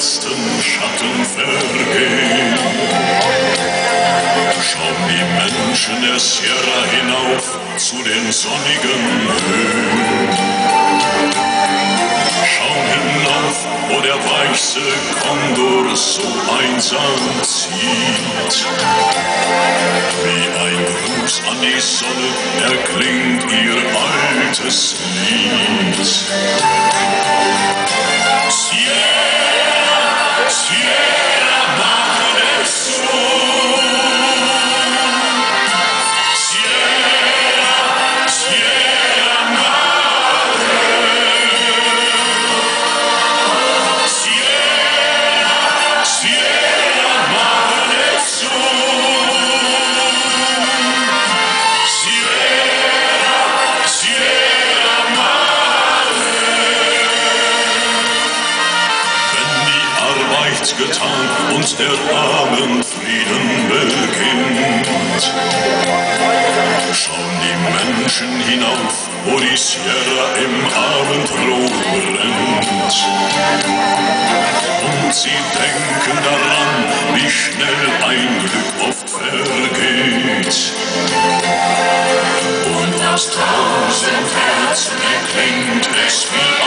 letzten Schatten vergehen. Schauen die Menschen der Sierra hinauf zu den sonnigen Höhen. Schauen hinauf, wo der weiße Kondor so einsam zieht. Wie ein Gruß an die Sonne erklingt ihr altes Lied. Arbeit getan und der Abendfrieden beginnt, schauen die Menschen hinauf, wo die Sierra im Abendrot brennt. Und sie denken daran, wie schnell ein Glück oft vergeht. Und aus tausend Herzen erklingt es wie.